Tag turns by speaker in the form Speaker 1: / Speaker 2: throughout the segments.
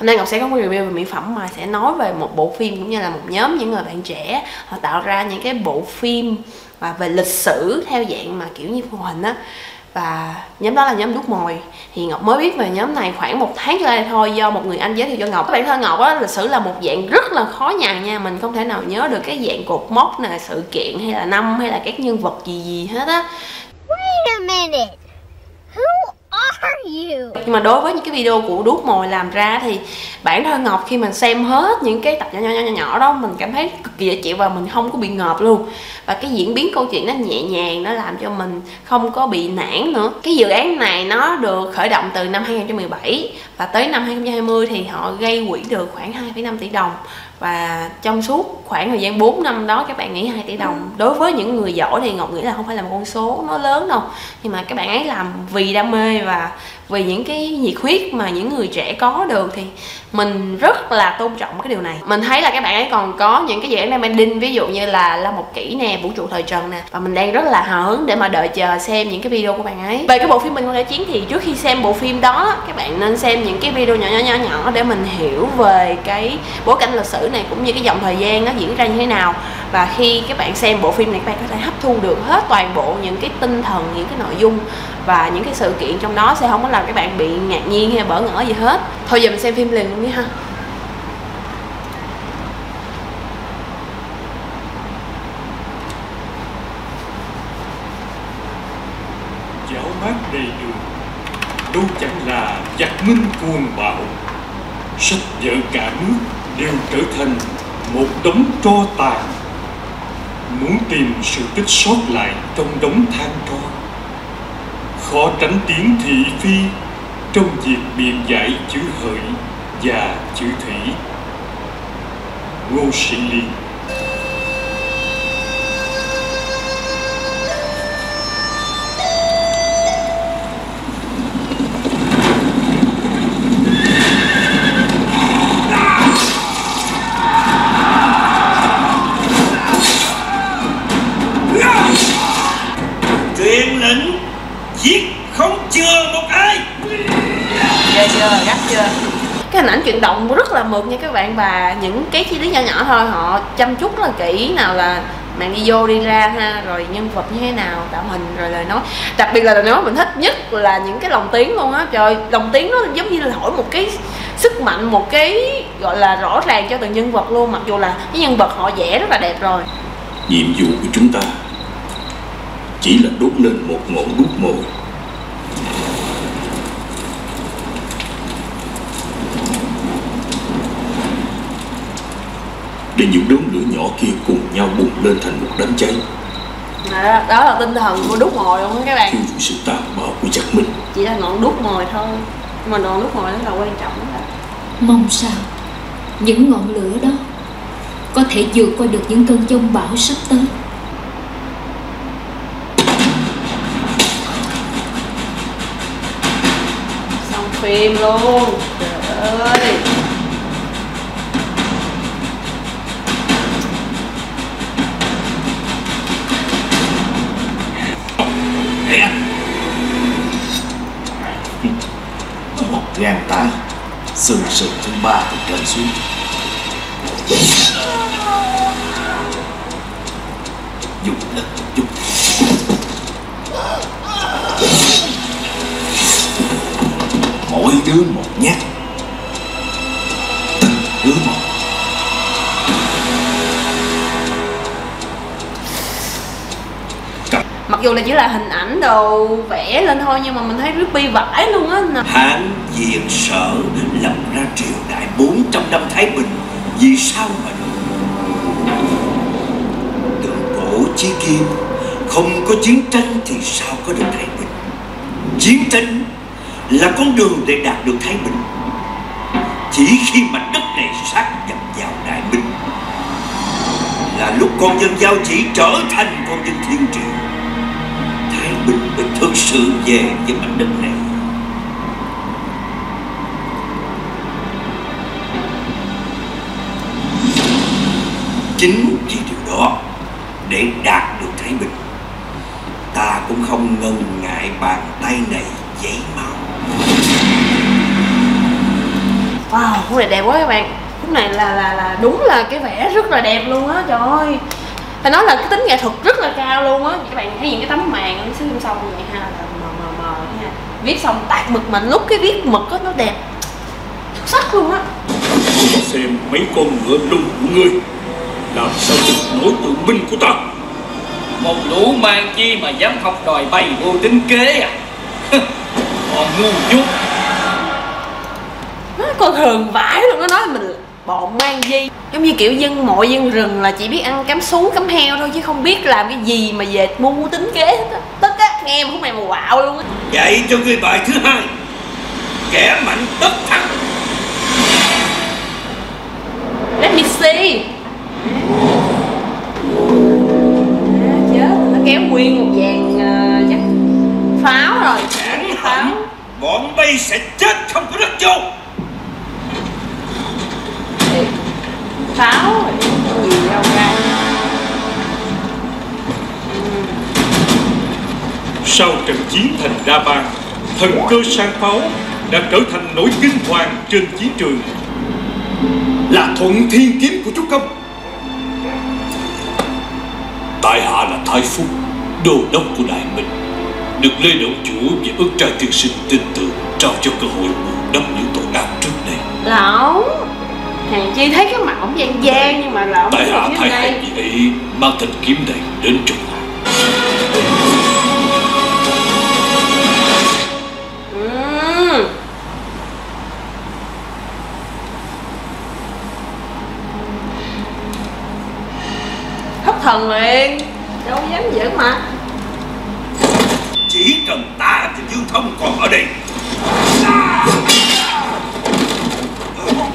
Speaker 1: Hôm nay Ngọc sẽ có một review về mỹ phẩm mà sẽ nói về một bộ phim cũng như là một nhóm những người bạn trẻ, họ tạo ra những cái bộ phim và về lịch sử theo dạng mà kiểu như phim hình á. Và nhóm đó là nhóm đúc mồi. Thì ngọc mới biết về nhóm này khoảng một tháng trở lại thôi, do một người anh giới thiệu cho ngọc. Các bạn thân ngọc á, lịch sử là một dạng rất là khó nhằn nha, mình không thể nào nhớ được cái dạng cột mốc nè, sự kiện hay là năm hay là các nhân vật gì gì hết á.
Speaker 2: Wait a minute.
Speaker 1: Nhưng mà đối với những cái video của đuốc mồi làm ra thì bản thân ngọc khi mình xem hết những cái tập nhỏ nhỏ nhỏ nhỏ đó mình cảm thấy cực kỳ dễ chịu và mình không có bị ngợp luôn. Và cái diễn biến câu chuyện nó nhẹ nhàng nó làm cho mình không có bị nản nữa. Cái dự án này nó được khởi động từ năm 2017 và tới năm 2020 thì họ gây quỹ được khoảng 2,5 tỷ đồng và trong suốt khoảng thời gian 4 năm đó, các bạn nghĩ 2 tỷ đồng. Đối với những người giỏi thì Ngọc nghĩ là không phải là một con số nó lớn đâu. Nhưng mà các bạn ấy làm vì đam mê và vì những cái nhiệt huyết mà những người trẻ có được thì mình rất là tôn trọng cái điều này. Mình thấy là các bạn ấy còn có những cái dự án đinh, ví dụ như là La Một Kỷ nè, Vũ trụ thời trần nè. Và mình đang rất là hào hứng để mà đợi chờ xem những cái video của bạn ấy. Về cái bộ phim mình con chiến thì trước khi xem bộ phim đó, các bạn nên xem những cái video nhỏ nhỏ nhỏ nhỏ để mình hiểu về cái bối cảnh lịch sử này cũng như cái dòng thời gian nó diễn ra như thế nào và khi các bạn xem bộ phim này, các bạn có thể hấp thu được hết toàn bộ những cái tinh thần, những cái nội dung và những cái sự kiện trong đó sẽ không có làm các bạn bị ngạc nhiên hay bỡ ngỡ gì hết. Thôi giờ mình xem phim liền luôn đi ha.
Speaker 3: Giáo mát đầy đường, đâu chẳng là giặc minh cuồng bạo. Sách vở cả nước đều trở thành một đống tro tàn muốn tìm sự tích sót lại trong đống than tro khó tránh tiếng thị phi trong việc biện giải chữ hợi và chữ thủy. Ngô sĩ liên
Speaker 4: không chừa một ai.
Speaker 1: Ghê chưa? Gắt chưa? Cái hình ảnh chuyển động rất là mượt nha các bạn và những cái chi tiết nhỏ nhỏ thôi họ chăm chút rất là kỹ nào là màn đi vô đi ra ha rồi nhân vật như thế nào tạo hình rồi lời nói. Đặc biệt là lời nói mình thích nhất là những cái lồng tiếng luôn á. Trời lồng tiếng nó giống như là hỏi một cái sức mạnh một cái gọi là rõ ràng cho từng nhân vật luôn. Mặc dù là cái nhân vật họ vẽ rất là đẹp rồi.
Speaker 4: Nhiệm vụ của chúng ta chỉ là đốt lên một ngọn đuốc mồi để những đốm lửa nhỏ kia cùng nhau bùng lên thành một đám cháy.
Speaker 1: Đó, đó là tinh thần của đúc mồi luôn á các bạn?
Speaker 4: Thiêu rụi sự tàn bạo của giặc minh
Speaker 1: chỉ là ngọn đúc mồi thôi nhưng mà ngọn đúc mồi rất là quan trọng đó.
Speaker 5: Mong sao những ngọn lửa đó có thể vượt qua được những cơn giông bão sắp tới.
Speaker 1: xong phim luôn. Trời ơi
Speaker 4: Nè Một gan tay Sừng sừng thứ ba từ trên xuống
Speaker 1: mặc dù là chỉ là hình ảnh đồ vẽ lên thôi, nhưng mà mình thấy creepy vãi luôn á. Nè.
Speaker 4: Hán diệt sở lập ra triều đại 400 năm Thái Bình. Vì sao mà Từ cổ chí kim, Không có chiến tranh thì sao có được Thái Bình? Chiến tranh là con đường để đạt được Thái Bình. Chỉ khi mảnh đất này sát nhập vào Đại Minh Là lúc con dân giao chỉ trở thành con dân thiên triều. Thái thực sự về với mảnh đất này. Chính vì điều đó, Để đạt được Thái Bình, Ta cũng không ngần ngại bàn tay này giấy máu.
Speaker 1: Wow khúc này đẹp quá các bạn. Khúc này là là là đúng là cái vẽ rất là đẹp luôn á, trời ơi phải nói là cái tính nghệ thuật rất là cao luôn á. Các bạn thấy những cái tấm màn nó xuyên xong như vậy ha là mờ mờ mờ nha viết xong tạc mực mà lúc cái viết mực á nó đẹp. Xuất sắc luôn á.
Speaker 3: Xem mấy con ngựa lùn của ngươi làm sao địch nổi tượng binh của ta.
Speaker 6: Một lũ mang chi mà dám học đòi bày vô tính kế à? Còn ngu dốt.
Speaker 1: Nó coi thường vãi luôn nó nói mình bọn mang di. Giống như kiểu dân mọi dân rừng là chỉ biết ăn cắm sú cắm heo thôi chứ không biết làm cái gì mà về mưu tính kế hết á. Tất á nghe khúc này mà quạo luôn á.
Speaker 4: Dạy cho ngươi bài thứ hai. Kẻ mạnh tất thắng.
Speaker 1: Let me see. Chết nó kéo nguyên một dàn ờ, chắc pháo rồi. Pháo.
Speaker 4: Bọn bay sẽ chết không có đất vô
Speaker 1: rồi gì đâu ra
Speaker 3: sau trận chiến thành Đa Ban thần cơ sang pháo đã trở thành nỗi kinh hoàng trên chiến trường.
Speaker 4: Là thuận thiên kiếm của chú công. Tại hạ là Thái Phúc Đô đốc của Đại Minh. Được Lê Động Chủ và ức trai tiên sinh tin tưởng Trao cho cơ hội bù đắp những tội ác trước đây
Speaker 1: lão hàng chi thấy cái mặt ổng gian gian nhưng mà lão
Speaker 4: Tại hạ thay
Speaker 1: đây
Speaker 4: hai vị ấy Mang thanh kiếm này đến trong hạ
Speaker 1: Ừm. thất thần liền. Đâu dám giỡn mà
Speaker 4: Chỉ cần ta thì Dương Thông còn ở đây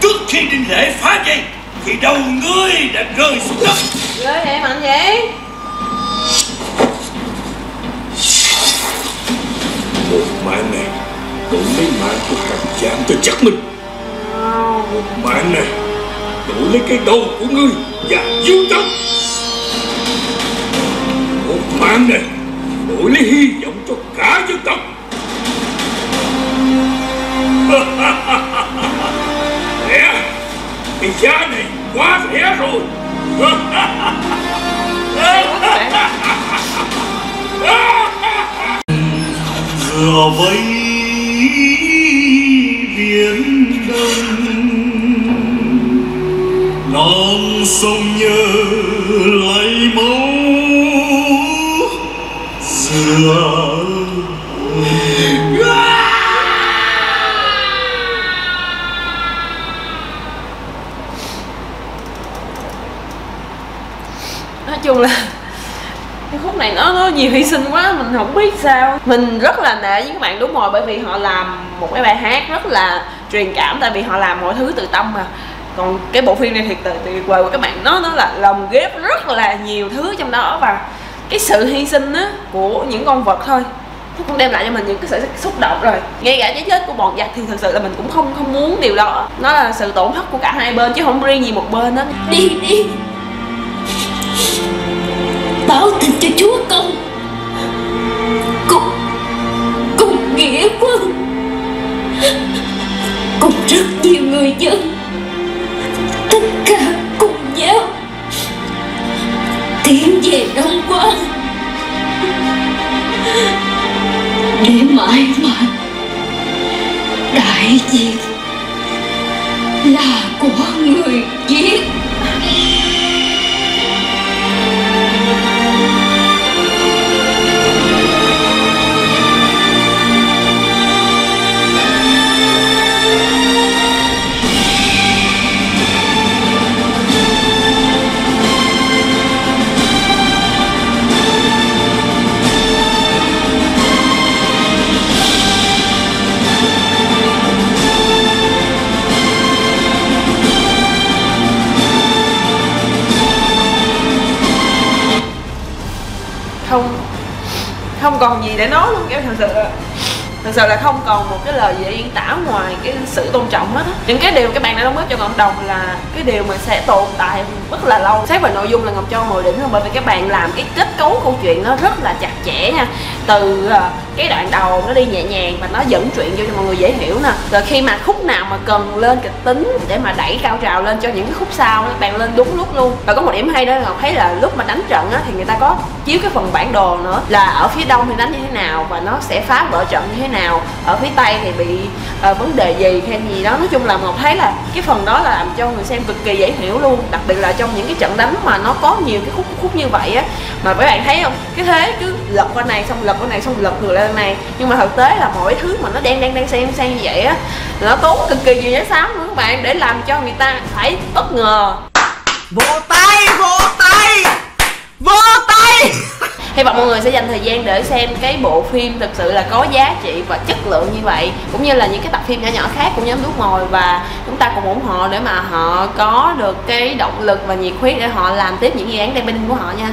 Speaker 4: Trước khi đinh lễ phá dây Thì đầu ngươi đã rơi xuống đất.
Speaker 1: Ghê vậy mạnh vậy.
Speaker 3: Một mạng này đổi lấy mạng của hàng giang tôi chắc mình một mạng này đổi lấy cái đầu của ngươi và dương tâm một mạng này đổi lấy hy vọng cho cả dân tộc cái giá này quá rẻ rồi.
Speaker 4: Vừa vây biển đông Non sông nhớ lấy máu Dừa
Speaker 1: chung là cái khúc này nó nó nhiều hy sinh quá, mình không biết sao. Mình rất là nể với các bạn đúng rồi, bởi vì họ làm một cái bài hát rất là truyền cảm, tại vì họ làm mọi thứ từ tâm mà. Còn cái bộ phim này thiệt từ tuyệt vời của các bạn nó nó là lồng ghép rất là nhiều thứ trong đó và cái sự hy sinh á của những con vật thôi. Nó cũng đem lại cho mình những cái sự xúc động rồi. Ngay cả cái chết của bọn giặc thì thật sự là mình cũng không không muốn điều đó. Nó là sự tổn thất của cả hai bên, chứ không riêng gì một bên đó
Speaker 5: Đi đi. Báo tin cho chúa công. Cùng Cùng nghĩa quân. Cùng rất nhiều người dân. Tất cả cùng nhau. Tiến về Đông Quan Để mãi mãi Đại Việt Là của người
Speaker 1: giết. Để nói luôn, kiểu thật sự là thật sự là không còn một cái lời gì để diễn tả ngoài cái sự tôn trọng hết á. Những cái điều các bạn đã đóng góp cho cộng đồng là cái điều mà sẽ tồn tại rất là lâu. Xét về nội dung là ngọc cho 10 đỉnh luôn bởi vì các bạn làm cái kết cấu câu chuyện nó rất là chặt chẽ nha từ ờ, cái đoạn đầu nó đi nhẹ nhàng và nó dẫn chuyện vô cho mọi người dễ hiểu nè. Rồi khi mà khúc nào mà cần lên kịch tính để mà đẩy cao trào lên cho những cái khúc sau nó bạn lên đúng lúc luôn. Và có một điểm hay đó là ngọc thấy là lúc mà đánh trận á thì người ta có chiếu cái phần bản đồ nữa là ở phía đông thì đánh như thế nào và nó sẽ phá vỡ trận như thế nào ở phía tây thì bị uh, vấn đề gì hay gì đó. Nói chung là ngọc thấy là cái phần đó là làm cho người xem cực kỳ dễ hiểu luôn đặc biệt là trong những cái trận đánh mà nó có nhiều cái khúc khúc như vậy á. Mà các bạn thấy không? Cái thế cứ lật qua này xong lật qua này xong lật ngược lên này. Nhưng mà thực tế là mỗi thứ mà nó đen đen đen xen xen như vậy á nó tốn cực kỳ nhiều giá xám nữa các bạn để làm cho người ta phải bất ngờ.
Speaker 7: Vỗ tay, vỗ tay Vỗ tay.
Speaker 1: Hy vọng mọi người sẽ dành thời gian để xem cái bộ phim thực sự là có giá trị và chất lượng như vậy cũng như là những cái tập phim nhỏ nhỏ khác của nhóm đuốc mồi. Và chúng ta cùng ủng hộ để mà họ có được cái động lực và nhiệt huyết để họ làm tiếp những dự án đang bên của họ nha